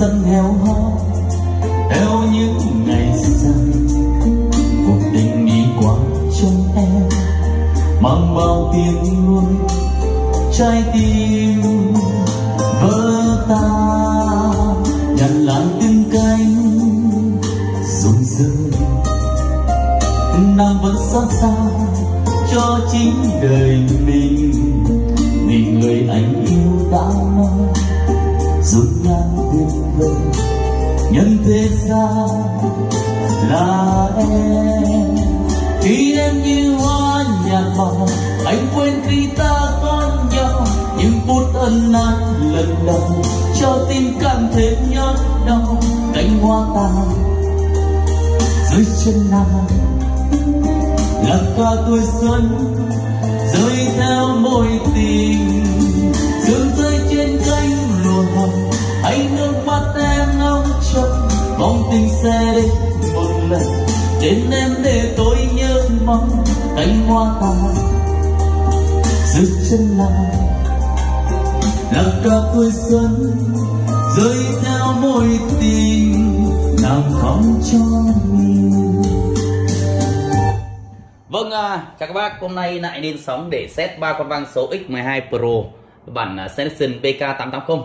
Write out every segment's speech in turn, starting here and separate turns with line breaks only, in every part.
sân heo ho theo những ngày dài cuộc tình đi qua trong em, mang bao tiếng nuôi trái tim vỡ tan. Nhặt lại từng cánh rụng rơi nàng vẫn xót xa cho chính đời mình. Vì người anh yêu đã nói rộn ràng tuyệt vời nhân thế gian là em. Khi em như hoa nhạt màu anh quên khi ta còn nhau những phút ân ái lần đầu cho tim càng thêm nhót đau. Cánh hoa tàn dưới chân nàng là ca tuổi xuân rơi theo cánh hoa tàn dừng chân lại là cả tuổi xuân rơi theo môi tình làm khóc cho mình.
Vâng, à, chào các bác, hôm nay lại lên sóng để xét ba con vang số X12 Pro bản à, Selection BK880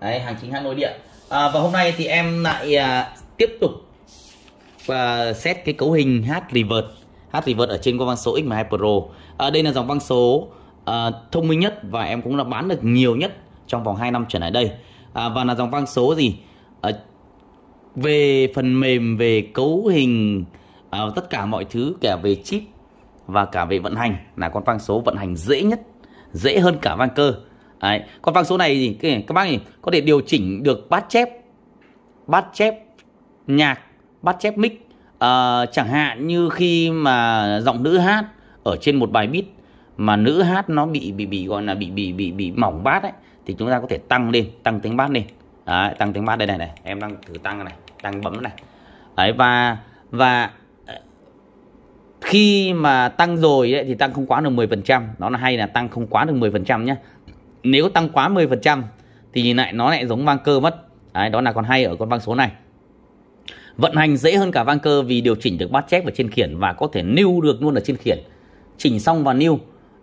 Đấy, hàng chính hãng nội địa. À, Và hôm nay thì em lại à, tiếp tục và xét cái cấu hình H Revert H Revert ở trên con vang số X12 Pro à, Đây là dòng vang số à, thông minh nhất và em cũng đã bán được nhiều nhất trong vòng 2 năm trở lại đây à, Và là dòng vang số gì? À, về phần mềm, về cấu hình à, tất cả mọi thứ cả về chip và cả về vận hành là con vang số vận hành dễ nhất dễ hơn cả vang cơ Đấy. con vang số này gì các bác nhìn có thể điều chỉnh được bát chép bát chép nhạc bát chép mic à, chẳng hạn như khi mà giọng nữ hát ở trên một bài beat mà nữ hát nó bị bị bị gọi là bị bị bị bị mỏng bát ấy thì chúng ta có thể tăng lên tăng tiếng bát lên. Đấy, tăng tiếng bát đây này này em đang thử tăng này đang bấm này. Đấy, và và ờ, khi mà tăng rồi ấy, thì tăng không quá được 10% nó là hay là tăng không quá được 10% nhé nếu tăng quá 10% thì lại nó lại giống vang cơ mất. Đấy, đó là còn hay ở con vang số này vận hành dễ hơn cả vang cơ vì điều chỉnh được bát chép ở trên khiển và có thể nêu được luôn ở trên khiển. Chỉnh xong và nêu.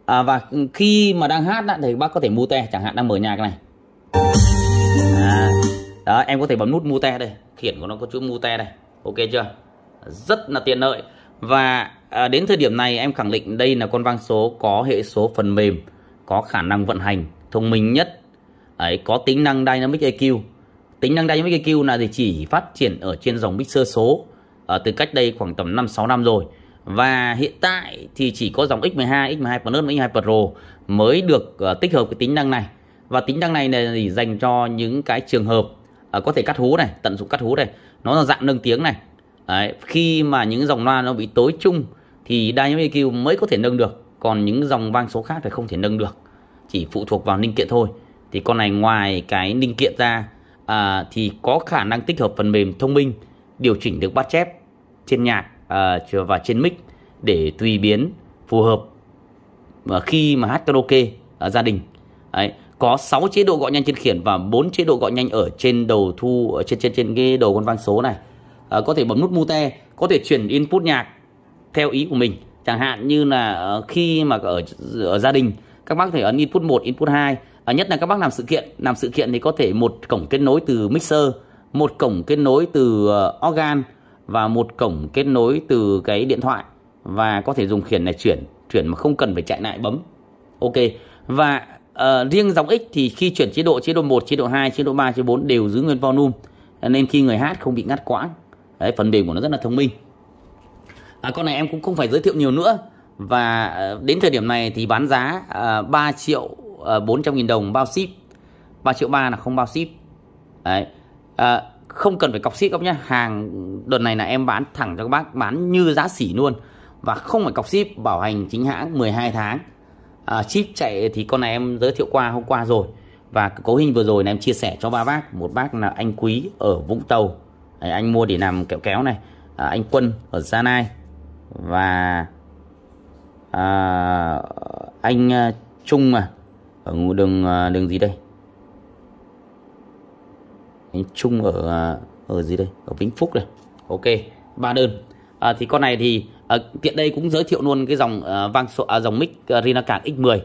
À, và khi mà đang hát thì bác có thể mute chẳng hạn đang mở nhạc này. À, đó em có thể bấm nút mute đây. Khiển của nó có chữ mute đây. Ok chưa? Rất là tiện lợi. Và à, đến thời điểm này em khẳng định đây là con vang số có hệ số phần mềm có khả năng vận hành thông minh nhất. Ấy có tính năng Dynamic EQ tính năng Dynamic EQ là gì chỉ phát triển ở trên dòng mixer số à, từ cách đây khoảng tầm 5-6 năm rồi. Và hiện tại thì chỉ có dòng X12, X12 Plus và X12 Pro mới được uh, tích hợp cái tính năng này. Và tính năng này là gì? Dành cho những cái trường hợp uh, có thể cắt hú này tận dụng cắt hú này. Nó là dạng nâng tiếng này. Đấy, khi mà những dòng loa nó bị tối chung thì Dynamic EQ mới có thể nâng được. Còn những dòng vang số khác thì không thể nâng được. Chỉ phụ thuộc vào linh kiện thôi. Thì con này ngoài cái linh kiện ra à, thì có khả năng tích hợp phần mềm thông minh điều chỉnh được bát chép trên nhạc à, và trên mic để tùy biến phù hợp và khi mà hát karaoke ở gia đình. Đấy, có 6 chế độ gọi nhanh trên khiển và 4 chế độ gọi nhanh ở trên đầu thu ở trên trên trên cái đầu con vang số này. À, có thể bấm nút mute có thể chuyển input nhạc theo ý của mình. Chẳng hạn như là à, khi mà ở ở gia đình các bác có thể ấn input 1, input 2 à, nhất là các bác làm sự kiện. Làm sự kiện thì có thể một cổng kết nối từ mixer một cổng kết nối từ uh, organ và một cổng kết nối từ cái điện thoại và có thể dùng khiển này chuyển chuyển mà không cần phải chạy lại bấm. Ok. Và uh, riêng dòng X thì khi chuyển chế độ chế độ 1, chế độ 2, chế độ 3, chế độ 4 đều giữ nguyên volume. Nên khi người hát không bị ngắt quãng. Đấy, phần mềm của nó rất là thông minh. À, con này em cũng không phải giới thiệu nhiều nữa. Và đến thời điểm này thì bán giá uh, 3 triệu Ờ, à, 400 nghìn đồng bao ship. 3 triệu 3 là không bao ship. Đấy. À, không cần phải cọc ship các nhé hàng đợt này là em bán thẳng cho các bác bán như giá xỉ luôn. Và không phải cọc ship bảo hành chính hãng 12 tháng. À, ship chạy thì con này em giới thiệu qua hôm qua rồi. Và cấu hình vừa rồi là em chia sẻ cho ba bác. Một bác là anh quý ở Vũng Tàu. Đấy, anh mua để làm kẹo kéo này. À, anh Quân ở Gia Nai và à, anh uh, Trung mà ở đường à, đường gì đây? Chung ở à, ở gì đây? Ở Vĩnh Phúc đây. Ok ba đơn. À, thì con này thì à, tiện đây cũng giới thiệu luôn cái dòng à, vang số à, dòng mic à, Rinacard X10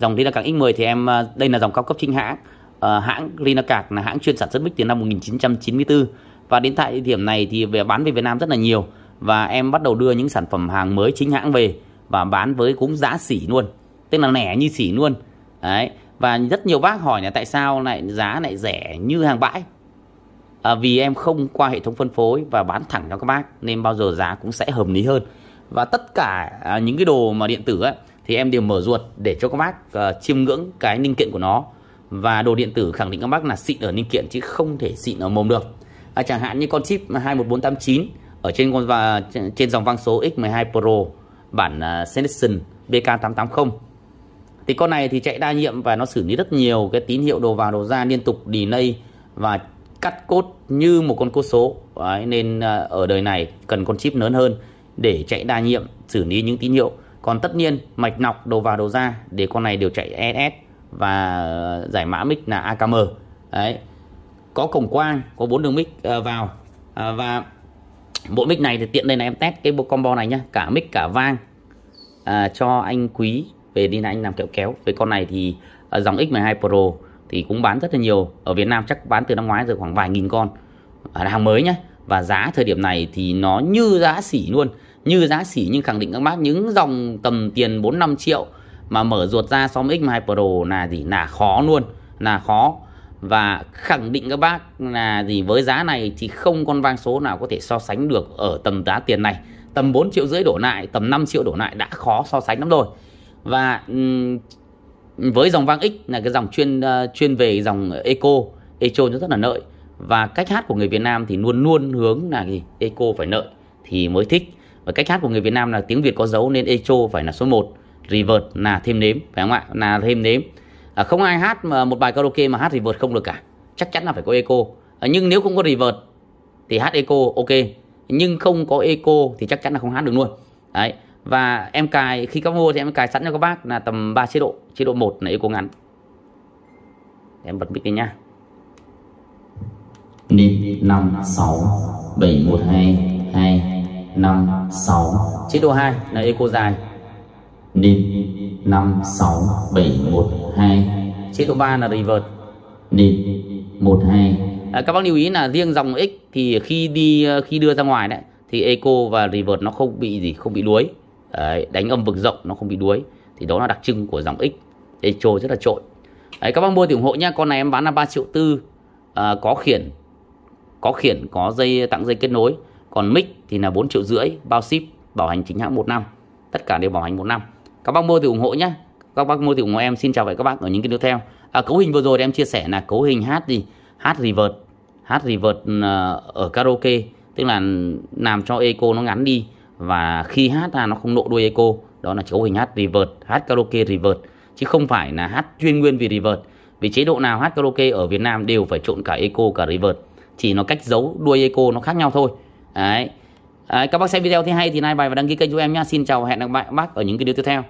dòng Rinacard X10 thì em à, đây là dòng cao cấp chính hãng. À, hãng Rinacard là hãng chuyên sản xuất mic từ năm 1994 và đến tại điểm này thì về bán về Việt Nam rất là nhiều. Và em bắt đầu đưa những sản phẩm hàng mới chính hãng về và bán với cũng giá xỉ luôn. Tức là lẻ như xỉ luôn đấy. Và rất nhiều bác hỏi là tại sao lại giá lại rẻ như hàng bãi? À, vì em không qua hệ thống phân phối và bán thẳng cho các bác nên bao giờ giá cũng sẽ hợp lý hơn. Và tất cả à, những cái đồ mà điện tử ấy, thì em đều mở ruột để cho các bác à, chiêm ngưỡng cái linh kiện của nó. Và đồ điện tử khẳng định các bác là xịn ở linh kiện chứ không thể xịn ở mồm được. À, chẳng hạn như con chip 21489 ở trên con và trên dòng vang số X12 Pro bản uh, Selection BK880 thì con này thì chạy đa nhiệm và nó xử lý rất nhiều cái tín hiệu đồ vào đồ ra liên tục delay và cắt cốt như một con cốt số. Đấy, nên à, ở đời này cần con chip lớn hơn để chạy đa nhiệm xử lý những tín hiệu. Còn tất nhiên mạch nọc đồ vào đồ ra để con này đều chạy SS và giải mã mic là AKM đấy có cổng quang có bốn đường mic à, vào. À, và bộ mic này thì tiện đây là em test cái bộ combo này nhá. Cả mic cả vang à, cho anh quý về đi là anh làm kẹo kéo. Với con này thì à, dòng X12 Pro thì cũng bán rất là nhiều. Ở Việt Nam chắc bán từ năm ngoái rồi khoảng vài nghìn con. À, hàng mới nhá. Và giá thời điểm này thì nó như giá xỉ luôn. Như giá xỉ nhưng khẳng định các bác. Những dòng tầm tiền 4 5 triệu mà mở ruột ra so với X12 Pro là gì? Là khó luôn. Là khó. Và khẳng định các bác là gì? Với giá này thì không con vang số nào có thể so sánh được ở tầm giá tiền này. Tầm 4 triệu rưỡi đổ lại tầm 5 triệu đổ lại đã khó so sánh lắm rồi và với dòng vang X là cái dòng chuyên uh, chuyên về dòng eco. Eco nó rất là lợi. Và cách hát của người Việt Nam thì luôn luôn hướng là gì? Eco phải lợi thì mới thích. Và cách hát của người Việt Nam là tiếng Việt có dấu nên echo phải là số 1 reverb là thêm nếm phải không ạ? Là thêm nếm. À, không ai hát mà một bài karaoke mà hát reverb không được cả. Chắc chắn là phải có eco. À, nhưng nếu không có reverb thì hát eco ok. Nhưng không có eco thì chắc chắn là không hát được luôn. Đấy và em cài khi các mua thì em cài sẵn cho các bác là tầm 3 chế độ chế độ 1 là eco ngắn. Em bật mic đi nha.
Nịp 56 712 2 5 6
chế độ 2 là eco dài.
Nịp 56 712
chế độ 3 là reverb
nịp 12
à, các bác lưu ý là riêng dòng X thì khi đi khi đưa ra ngoài đấy thì eco và reverb nó không bị gì không bị đuối đấy, đánh âm vực rộng nó không bị đuối. Thì đó là đặc trưng của dòng X. Eco rất là trội. Đấy, các bác mua thì ủng hộ nhá. Con này em bán là 3 triệu tư. À, có khiển. Có khiển có dây tặng dây kết nối. Còn mic thì là 4 triệu rưỡi. Bao ship bảo hành chính hãng một năm. Tất cả đều bảo hành một năm. Các bác mua thì ủng hộ nhé các bác mua thì ủng hộ em. Xin chào và các bác ở những cái tiếp theo. À, cấu hình vừa rồi em chia sẻ là cấu hình hát gì? Hát reverb. Hát reverb à, ở karaoke. Tức là làm cho eco nó ngắn đi và khi hát ra nó không nộ đuôi eco đó là cấu hình hát reverb hát karaoke reverb chứ không phải là hát chuyên nguyên vì reverb vì chế độ nào hát karaoke ở Việt Nam đều phải trộn cả eco cả reverb chỉ nó cách giấu đuôi eco nó khác nhau thôi. Đấy. Đấy, các bác xem video thấy hay thì like bài và đăng ký kênh cho em nhé xin chào hẹn gặp lại bác ở những cái video tiếp theo.